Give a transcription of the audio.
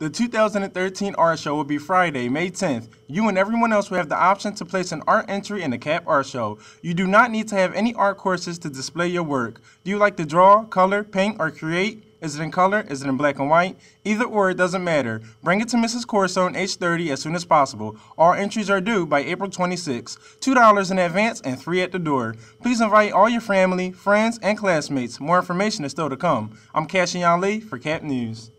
The 2013 art show will be Friday, May 10th. You and everyone else will have the option to place an art entry in the CAP art show. You do not need to have any art courses to display your work. Do you like to draw, color, paint, or create? Is it in color? Is it in black and white? Either or, it doesn't matter. Bring it to Mrs. Corso in H30 as soon as possible. All entries are due by April 26. $2 in advance and 3 at the door. Please invite all your family, friends, and classmates. More information is still to come. I'm Kasheyon Lee for CAP News.